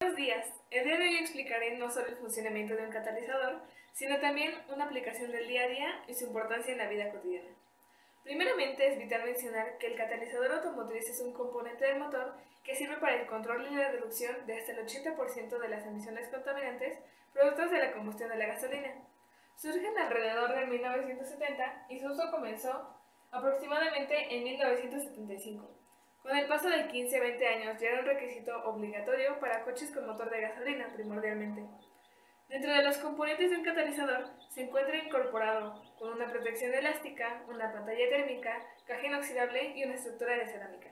Buenos días. El día de hoy explicaré no solo el funcionamiento de un catalizador, sino también una aplicación del día a día y su importancia en la vida cotidiana. Primeramente es vital mencionar que el catalizador automotriz es un componente del motor que sirve para el control y la reducción de hasta el 80% de las emisiones contaminantes productos de la combustión de la gasolina. Surgen alrededor de 1970 y su uso comenzó aproximadamente en 1975. Con el paso de 15-20 años ya era un requisito obligatorio para coches con motor de gasolina, primordialmente. Dentro de los componentes de un catalizador se encuentra incorporado con una protección elástica, una pantalla térmica, caja inoxidable y una estructura de cerámica.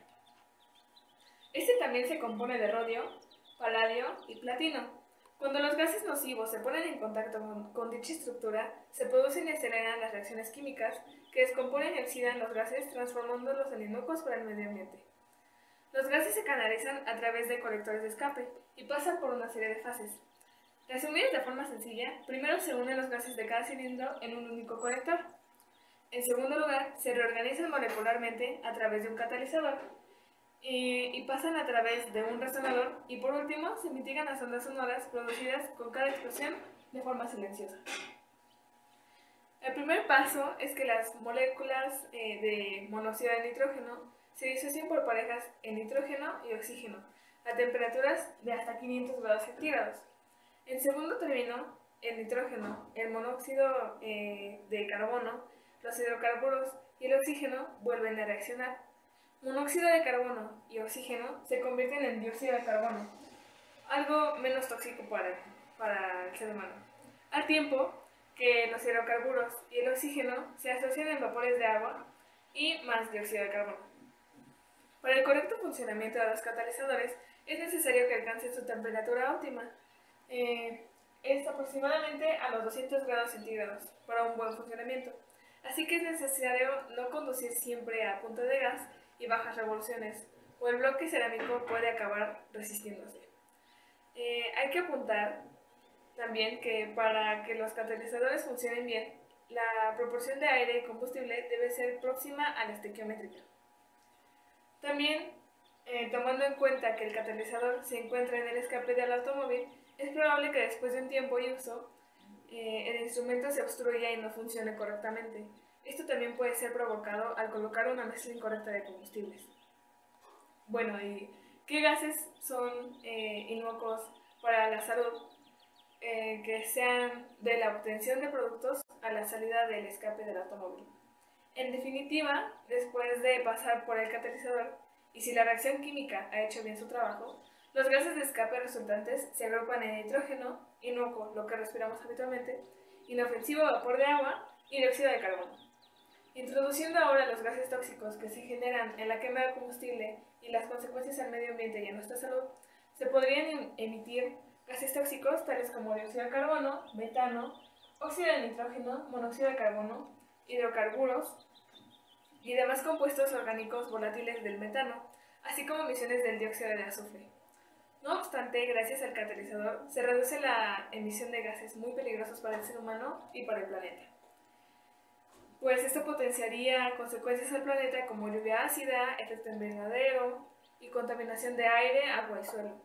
Este también se compone de rodio, paladio y platino. Cuando los gases nocivos se ponen en contacto con, dicha estructura, se producen y aceleran las reacciones químicas que descomponen y oxidan los gases transformándolos en inocuos para el medio ambiente. Los gases se canalizan a través de colectores de escape y pasan por una serie de fases. Resumidos de forma sencilla, primero se unen los gases de cada cilindro en un único colector. En segundo lugar, se reorganizan molecularmente a través de un catalizador y, pasan a través de un resonador y por último se mitigan las ondas sonoras producidas con cada explosión de forma silenciosa. El primer paso es que las moléculas eh, de monóxido de nitrógeno se disocian por parejas en nitrógeno y oxígeno a temperaturas de hasta 500 grados centígrados. En segundo término, el nitrógeno, el monóxido eh, de carbono, los hidrocarburos y el oxígeno vuelven a reaccionar. Monóxido de carbono y oxígeno se convierten en dióxido de carbono, algo menos tóxico para, para el ser humano. Al tiempo que los hidrocarburos y el oxígeno se asocian en vapores de agua y más dióxido de carbono. Para el correcto funcionamiento de los catalizadores es necesario que alcancen su temperatura óptima, eh, es aproximadamente a los 200 grados centígrados para un buen funcionamiento. Así que es necesario no conducir siempre a punto de gas y bajas revoluciones, o el bloque cerámico puede acabar resistiéndose. Eh, hay que apuntar también que para que los catalizadores funcionen bien, la proporción de aire y combustible debe ser próxima a la estequiométrica. También, eh, tomando en cuenta que el catalizador se encuentra en el escape del automóvil, es probable que después de un tiempo de uso eh, el instrumento se obstruya y no funcione correctamente. Esto también puede ser provocado al colocar una mezcla incorrecta de combustibles. Bueno, ¿y qué gases son eh, inocuos para la salud? Eh, que sean de la obtención de productos a la salida del escape del automóvil. En definitiva, después de pasar por el catalizador, y si la reacción química ha hecho bien su trabajo, los gases de escape resultantes se agrupan en nitrógeno, inocuo, lo que respiramos habitualmente, inofensivo vapor de agua y dióxido de carbono. Introduciendo ahora los gases tóxicos que se generan en la quema de combustible y las consecuencias al medio ambiente y a nuestra salud, se podrían em-, emitir gases tóxicos tales como dióxido de carbono, metano, óxido de nitrógeno, monóxido de carbono, hidrocarburos y demás compuestos orgánicos volátiles del metano, así como emisiones del dióxido de azufre. No obstante, gracias al catalizador, se reduce la emisión de gases muy peligrosos para el ser humano y para el planeta. Pues esto potenciaría consecuencias al planeta como lluvia ácida, efecto invernadero y contaminación de aire, agua y suelo.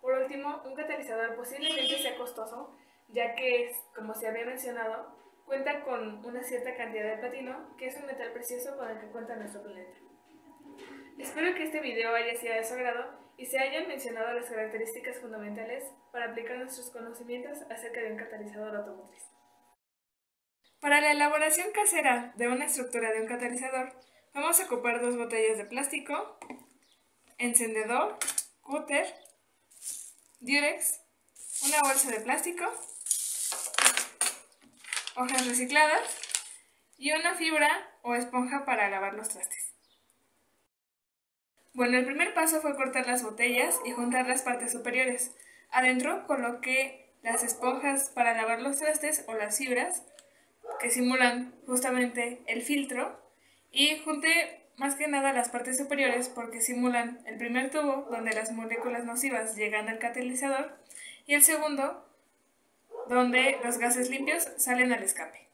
Por último, un catalizador posiblemente sea costoso, ya que, como se había mencionado, cuenta con una cierta cantidad de platino, que es un metal precioso con el que cuenta nuestro planeta. Espero que este video haya sido de su agrado y se hayan mencionado las características fundamentales para aplicar nuestros conocimientos acerca de un catalizador automotriz. Para la elaboración casera de una estructura de un catalizador, vamos a ocupar dos botellas de plástico, encendedor, cúter, diurex, una bolsa de plástico, hojas recicladas y una fibra o esponja para lavar los trastes. Bueno, el primer paso fue cortar las botellas y juntar las partes superiores. Adentro coloqué las esponjas para lavar los trastes o las fibras, que simulan justamente el filtro, y junté más que nada las partes superiores porque simulan el primer tubo donde las moléculas nocivas llegan al catalizador y el segundo donde los gases limpios salen al escape.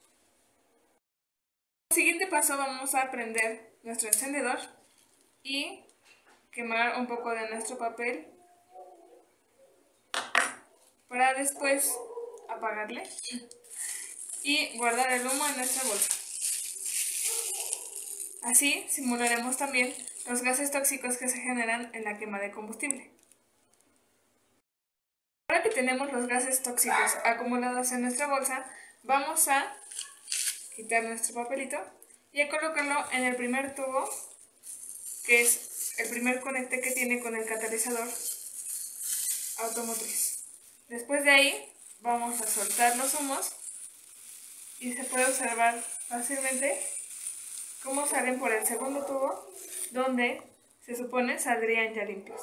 El siguiente paso vamos a prender nuestro encendedor y quemar un poco de nuestro papel para después apagarle y guardar el humo en nuestra bolsa. Así simularemos también los gases tóxicos que se generan en la quema de combustible. Ahora que tenemos los gases tóxicos acumulados en nuestra bolsa, vamos a quitar nuestro papelito y a colocarlo en el primer tubo, que es el primer conecte que tiene con el catalizador automotriz. Después de ahí vamos a soltar los humos y se puede observar fácilmente cómo salen por el segundo tubo donde se supone saldrían ya limpios.